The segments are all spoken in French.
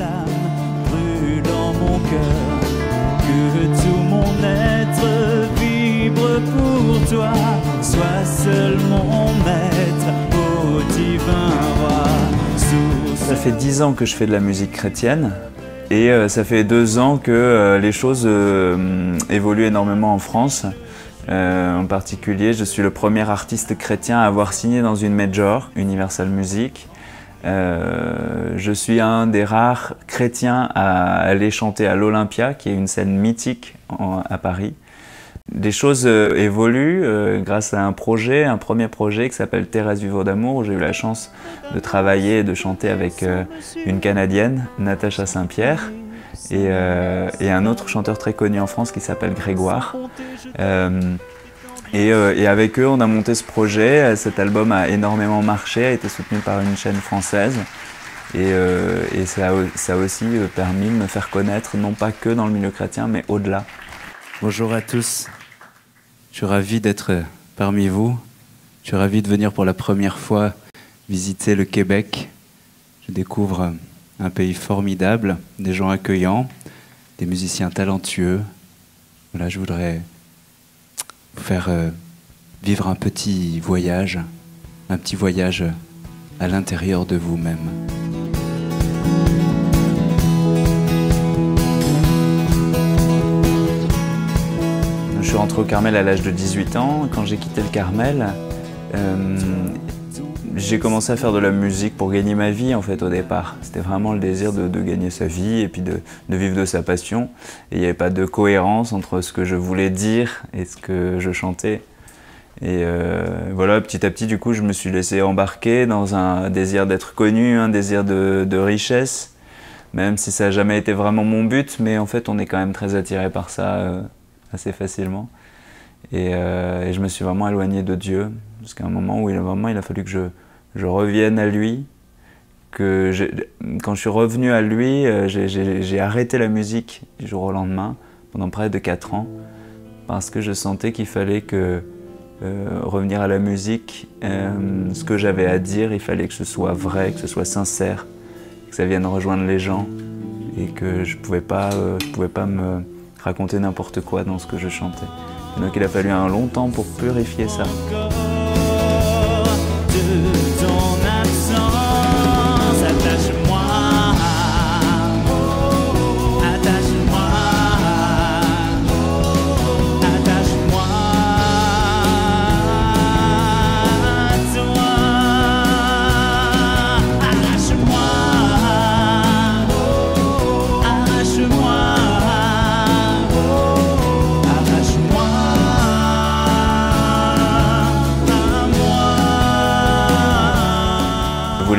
flamme brûle dans mon cœur, que tout mon être vibre pour toi, sois seul mon maître, ô divin roi. Ça fait dix ans que je fais de la musique chrétienne. Et euh, ça fait deux ans que euh, les choses euh, évoluent énormément en France. En particulier, je suis le premier artiste chrétien à avoir signé dans une major, Universal Music. Euh, je suis un des rares chrétiens à aller chanter à l'Olympia, qui est une scène mythique à Paris. Des choses euh, évoluent euh, grâce à un projet, un premier projet qui s'appelle Thérèse Vivre d'amour, où j'ai eu la chance de travailler et de chanter avec une Canadienne, Natacha Saint-Pierre, et un autre chanteur très connu en France qui s'appelle Grégoire. Euh, et, avec eux, on a monté ce projet. Cet album a énormément marché, a été soutenu par une chaîne française. Et, euh, et ça, a, ça a aussi euh, permis de me faire connaître, non pas que dans le milieu chrétien, mais au-delà. Bonjour à tous. Je suis ravi d'être parmi vous. Je suis ravi de venir pour la première fois visiter le Québec. Je découvre un pays formidable, des gens accueillants, des musiciens talentueux. Voilà, je voudrais faire euh, vivre un petit voyage, un petit voyage à l'intérieur de vous-même. Je suis rentré au Carmel à l'âge de 18 ans. Quand j'ai quitté le Carmel, euh, j'ai commencé à faire de la musique pour gagner ma vie en fait au départ. C'était vraiment le désir de, de gagner sa vie et puis de, de vivre de sa passion. Et il n'y avait pas de cohérence entre ce que je voulais dire et ce que je chantais. Et euh, voilà, petit à petit, du coup, je me suis laissé embarquer dans un désir d'être connu, un désir de, de richesse, même si ça n'a jamais été vraiment mon but, mais en fait, on est quand même très attiré par ça euh, assez facilement. Et, euh, et je me suis vraiment éloigné de Dieu, jusqu'à un moment où il, vraiment, il a fallu que je, revienne à lui. Que quand je suis revenu à lui, euh, j'ai- arrêté la musique du jour au lendemain, pendant près de 4 ans, parce que je sentais qu'il fallait que euh, revenir à la musique, euh, ce que j'avais à dire, il fallait que ce soit vrai, que ce soit sincère, que ça vienne rejoindre les gens, et que je je pouvais pas me raconter n'importe quoi dans ce que je chantais. Donc il a fallu un long temps pour purifier ça.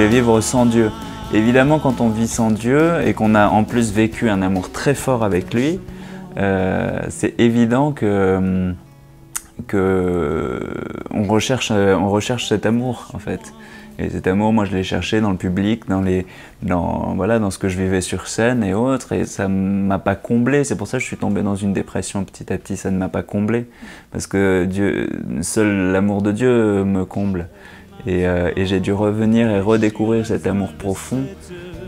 Vivre sans Dieu. Évidemment, quand on vit sans Dieu et qu'on a en plus vécu un amour très fort avec lui, euh, c'est évident que, hum, on, recherche, euh, on recherche cet amour en fait. Et cet amour, moi je l'ai cherché dans le public, dans, les, dans, voilà, dans ce que je vivais sur scène et autres, et ça ne m'a pas comblé. C'est pour ça que je suis tombé dans une dépression petit à petit, ça ne m'a pas comblé. Parce que Dieu, seul l'amour de Dieu me comble. Et, euh, et j'ai dû revenir et redécouvrir cet amour profond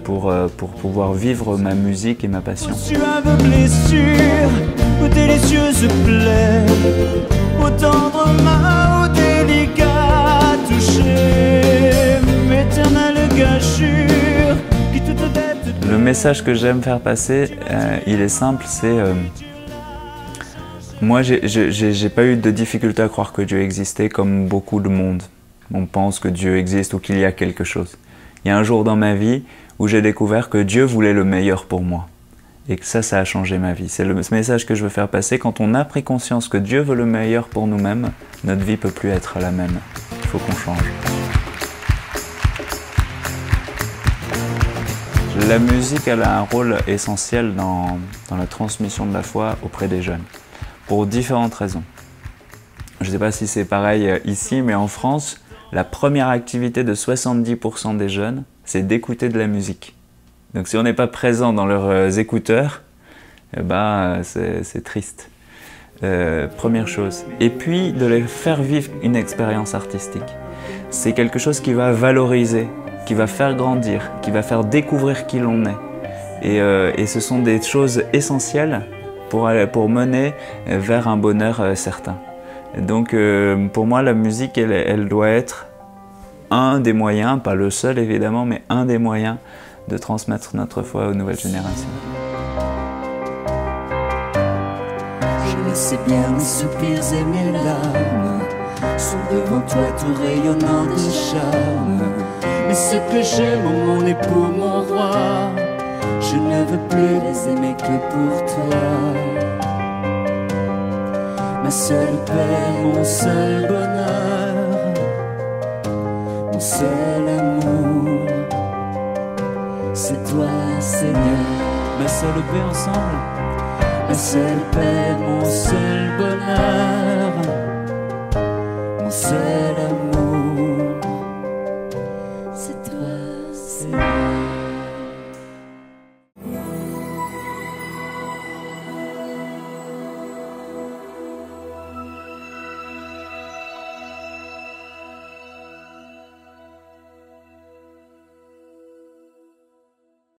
pour, euh, pour pouvoir vivre ma musique et ma passion. Suave blessure, aux délicieuses plaies, aux tendres mains, aux délicats touchés, éternelle gâchure, qui toute dette Le message que j'aime faire passer, euh, il est simple, c'est... moi, j'ai pas eu de difficulté à croire que Dieu existait comme beaucoup de monde. On pense que Dieu existe ou qu'il y a quelque chose. Il y a un jour dans ma vie où j'ai découvert que Dieu voulait le meilleur pour moi. Et que ça, ça a changé ma vie. C'est le message que je veux faire passer. Quand on a pris conscience que Dieu veut le meilleur pour nous-mêmes, notre vie peut plus être la même. Il faut qu'on change. La musique, elle a un rôle essentiel dans, dans la transmission de la foi auprès des jeunes, pour différentes raisons. Je ne sais pas si c'est pareil euh, ici, mais en France, la première activité de 70% des jeunes, c'est d'écouter de la musique. Donc si on n'est pas présent dans leurs euh, écouteurs, eh ben, euh, c'est triste. Euh, première chose. Et puis de les faire vivre une expérience artistique. C'est quelque chose qui va valoriser, qui va faire grandir, qui va faire découvrir qui l'on est. Et, et ce sont des choses essentielles pour, pour mener vers un bonheur certain. Donc euh, pour moi, la musique, elle, doit être un des moyens, pas le seul évidemment, mais un des moyens de transmettre notre foi aux nouvelles générations. Je le bien, mes soupirs et mes larmes sont devant toi tout rayonnant de charme. Mais ce que j'aime, mon époux, mon roi, je ne veux plus les aimer que pour toi. Ma seule paix, mon seul bonheur, mon seul amour, c'est toi, Seigneur. Ma seule paix ensemble ma seule paix, mon seul bonheur,